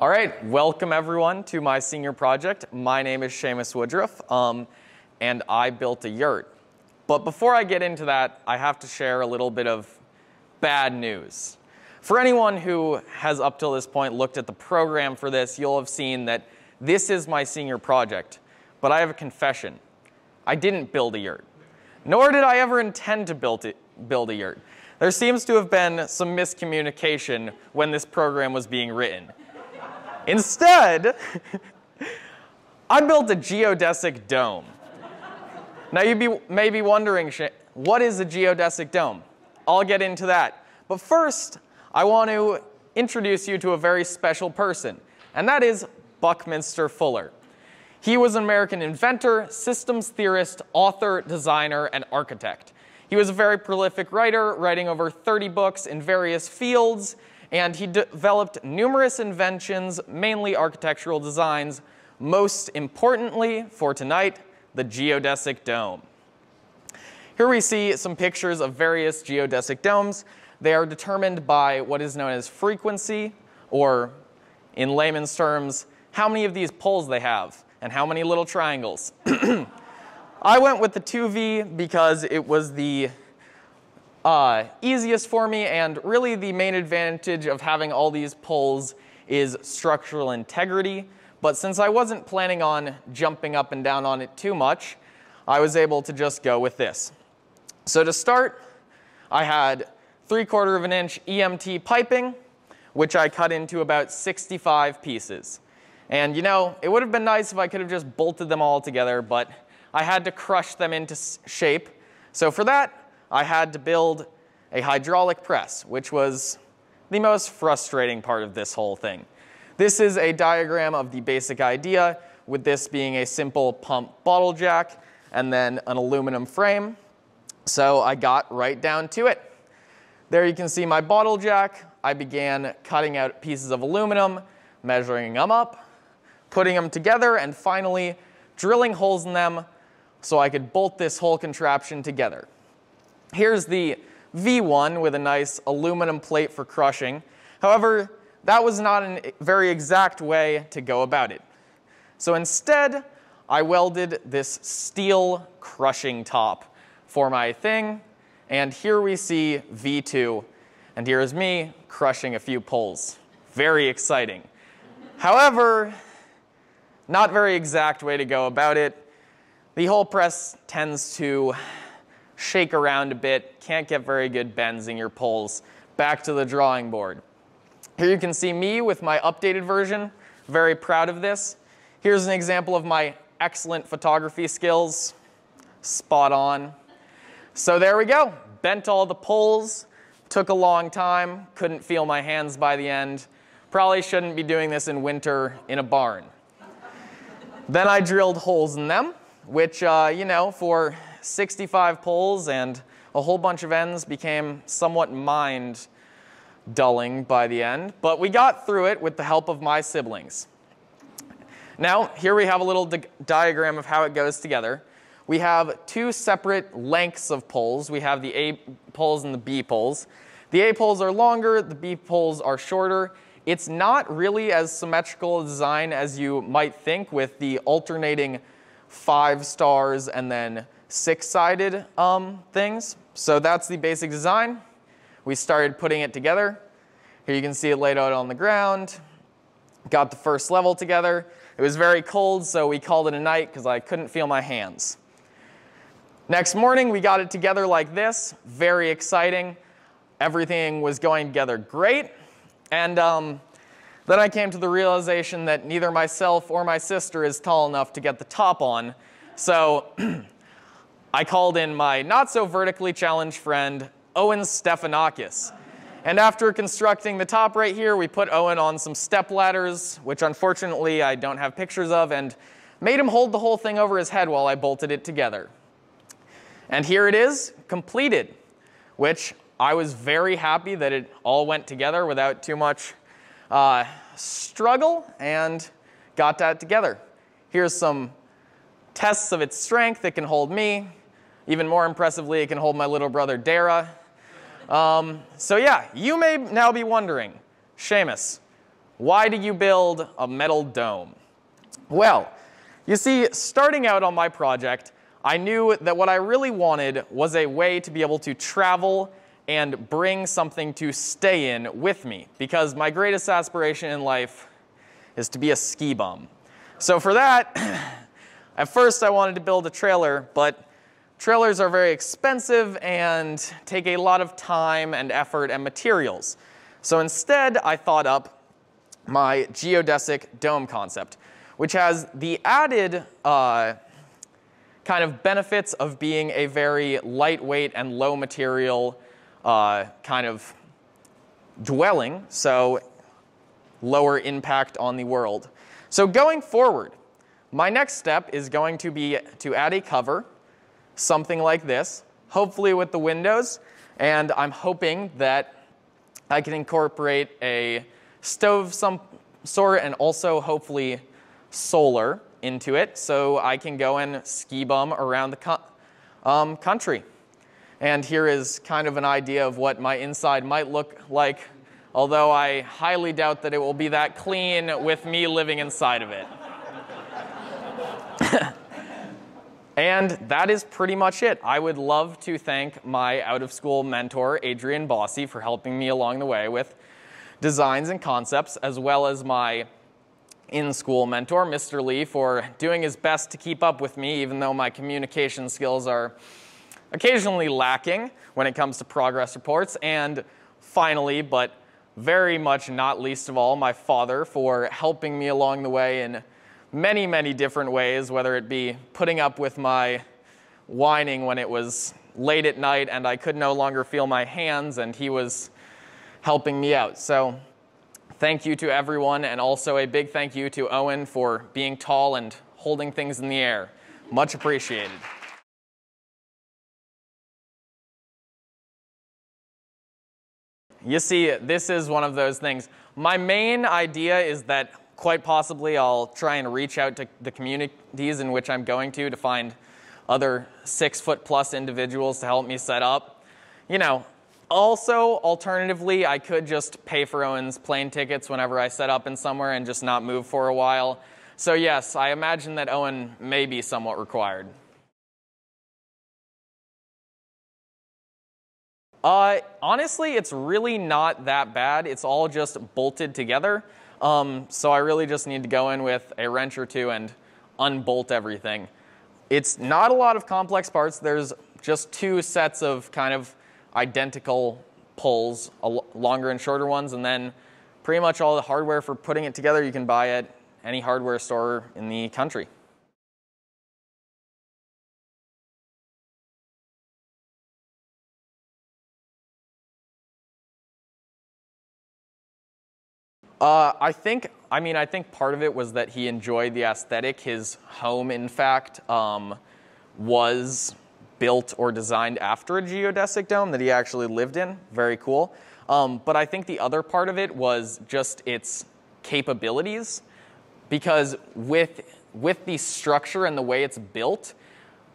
All right, welcome everyone to my senior project. My name is Seamus Woodruff, um, and I built a yurt. But before I get into that, I have to share a little bit of bad news. For anyone who has up till this point looked at the program for this, you'll have seen that this is my senior project. But I have a confession. I didn't build a yurt, nor did I ever intend to build, it, build a yurt. There seems to have been some miscommunication when this program was being written. Instead, I built a geodesic dome. Now you may be wondering, what is a geodesic dome? I'll get into that. But first, I want to introduce you to a very special person, and that is Buckminster Fuller. He was an American inventor, systems theorist, author, designer, and architect. He was a very prolific writer, writing over 30 books in various fields, and he developed numerous inventions, mainly architectural designs, most importantly for tonight, the geodesic dome. Here we see some pictures of various geodesic domes. They are determined by what is known as frequency, or in layman's terms, how many of these poles they have and how many little triangles. I went with the 2V because it was the uh, easiest for me and really the main advantage of having all these poles is structural integrity. But since I wasn't planning on jumping up and down on it too much, I was able to just go with this. So to start, I had 3 quarter of an inch EMT piping, which I cut into about 65 pieces. And you know, it would have been nice if I could have just bolted them all together, but I had to crush them into shape. So for that, I had to build a hydraulic press, which was the most frustrating part of this whole thing. This is a diagram of the basic idea, with this being a simple pump bottle jack and then an aluminum frame. So I got right down to it. There you can see my bottle jack. I began cutting out pieces of aluminum, measuring them up, putting them together, and finally drilling holes in them so I could bolt this whole contraption together. Here's the V1 with a nice aluminum plate for crushing. However, that was not a very exact way to go about it. So instead, I welded this steel crushing top for my thing, and here we see V2, and here is me crushing a few poles. Very exciting. However, not very exact way to go about it. The whole press tends to shake around a bit, can't get very good bends in your poles. Back to the drawing board. Here you can see me with my updated version. Very proud of this. Here's an example of my excellent photography skills. Spot on. So there we go. Bent all the poles. Took a long time. Couldn't feel my hands by the end. Probably shouldn't be doing this in winter in a barn. then I drilled holes in them, which, uh, you know, for 65 poles and a whole bunch of ends became somewhat mind dulling by the end. But we got through it with the help of my siblings. Now, here we have a little di diagram of how it goes together we have two separate lengths of poles. We have the A poles and the B poles. The A poles are longer, the B poles are shorter. It's not really as symmetrical a design as you might think with the alternating five stars and then six-sided um, things. So that's the basic design. We started putting it together. Here you can see it laid out on the ground. Got the first level together. It was very cold, so we called it a night because I couldn't feel my hands. Next morning, we got it together like this. Very exciting. Everything was going together great. And um, then I came to the realization that neither myself or my sister is tall enough to get the top on. So I called in my not so vertically challenged friend, Owen Stephanakis. And after constructing the top right here, we put Owen on some step ladders, which unfortunately I don't have pictures of, and made him hold the whole thing over his head while I bolted it together. And here it is, completed, which I was very happy that it all went together without too much uh, struggle and got that together. Here's some tests of its strength. It can hold me. Even more impressively, it can hold my little brother Dara. Um, so yeah, you may now be wondering, Seamus, why do you build a metal dome? Well, you see, starting out on my project, I knew that what I really wanted was a way to be able to travel and bring something to stay in with me because my greatest aspiration in life is to be a ski bum. So for that, at first I wanted to build a trailer, but trailers are very expensive and take a lot of time and effort and materials. So instead, I thought up my geodesic dome concept, which has the added uh, kind of benefits of being a very lightweight and low material uh, kind of dwelling, so lower impact on the world. So going forward, my next step is going to be to add a cover, something like this, hopefully with the windows, and I'm hoping that I can incorporate a stove some sort and also hopefully solar into it so I can go and ski bum around the co um, country. And here is kind of an idea of what my inside might look like, although I highly doubt that it will be that clean with me living inside of it. And that is pretty much it. I would love to thank my out of school mentor, Adrian Bossy, for helping me along the way with designs and concepts, as well as my in school mentor, Mr. Lee, for doing his best to keep up with me, even though my communication skills are occasionally lacking when it comes to progress reports. And finally, but very much not least of all, my father for helping me along the way in many, many different ways, whether it be putting up with my whining when it was late at night and I could no longer feel my hands, and he was helping me out. So, thank you to everyone, and also a big thank you to Owen for being tall and holding things in the air. Much appreciated. You see, this is one of those things. My main idea is that quite possibly I'll try and reach out to the communities in which I'm going to to find other six foot plus individuals to help me set up. You know, also, alternatively, I could just pay for Owen's plane tickets whenever I set up in somewhere and just not move for a while. So, yes, I imagine that Owen may be somewhat required. Uh, honestly, it's really not that bad. It's all just bolted together. Um, so I really just need to go in with a wrench or two and unbolt everything. It's not a lot of complex parts. There's just two sets of kind of identical pulls, longer and shorter ones, and then pretty much all the hardware for putting it together you can buy at any hardware store in the country. Uh, I think, I mean, I think part of it was that he enjoyed the aesthetic. His home, in fact, um, was built or designed after a geodesic dome that he actually lived in. Very cool. Um, but I think the other part of it was just its capabilities, because with with the structure and the way it's built,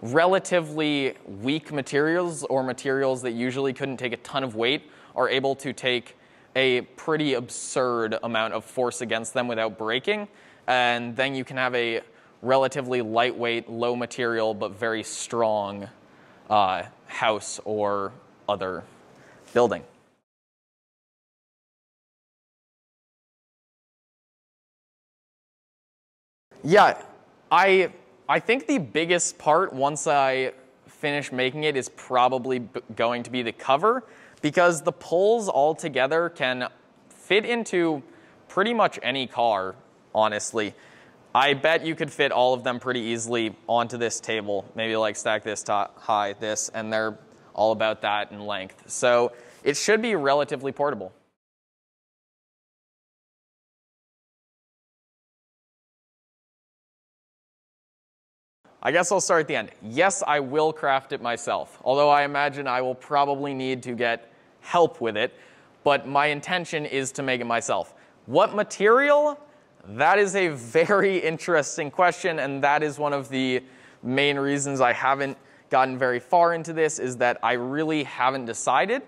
relatively weak materials or materials that usually couldn't take a ton of weight are able to take a pretty absurd amount of force against them without breaking. And then you can have a relatively lightweight, low material, but very strong uh, house or other building. Yeah, I, I think the biggest part once I finish making it is probably going to be the cover because the poles all together can fit into pretty much any car, honestly. I bet you could fit all of them pretty easily onto this table, maybe like stack this high, this, and they're all about that in length. So it should be relatively portable. I guess I'll start at the end. Yes, I will craft it myself, although I imagine I will probably need to get help with it, but my intention is to make it myself. What material? That is a very interesting question, and that is one of the main reasons I haven't gotten very far into this is that I really haven't decided,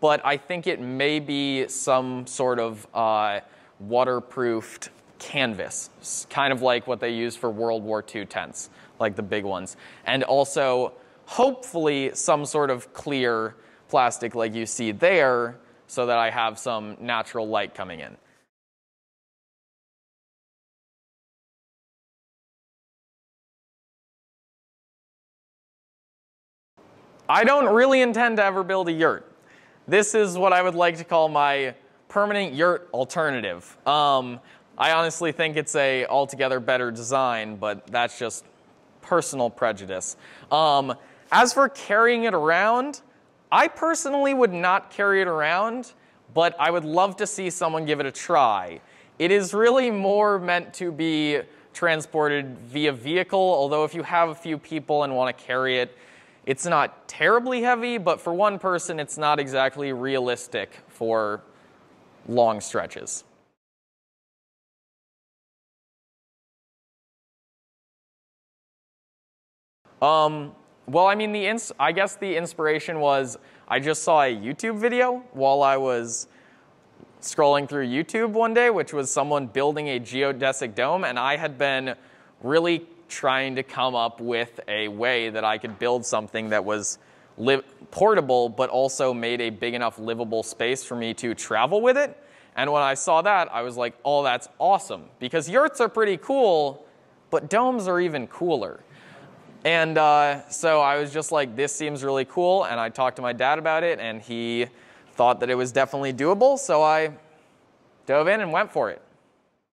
but I think it may be some sort of uh, waterproofed canvas, s- kind of like what they use for World War II tents, like the big ones. And also, hopefully, some sort of clear plastic like you see there so that I have some natural light coming in. I don't really intend to ever build a yurt. This is what I would like to call my permanent yurt alternative. Um, I honestly think it's a altogether better design, but that's just personal prejudice. Um, as for carrying it around, I personally would not carry it around, but I would love to see someone give it a try. It is really more meant to be transported via vehicle, although if you have a few people and want to carry it, it's not terribly heavy, but for one person, it's not exactly realistic for long stretches. Um, well, I mean, the ins- I guess the inspiration was I just saw a YouTube video while I was scrolling through YouTube one day, which was someone building a geodesic dome, and I had been really trying to come up with a way that I could build something that was li- portable, but also made a big enough livable space for me to travel with it. And when I saw that, I was like, oh, that's awesome. Because yurts are pretty cool, but domes are even cooler. And uh, so I was just like, this seems really cool. And I talked to my dad about it, and he thought that it was definitely doable. So I dove in and went for it.